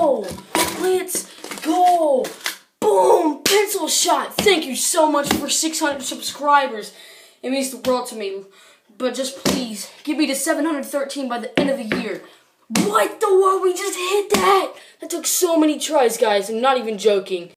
Let's go! Boom! Pencil shot! Thank you so much for 600 subscribers. It means the world to me. But just please, give me to 713 by the end of the year. What the world? We just hit that! That took so many tries, guys. I'm not even joking.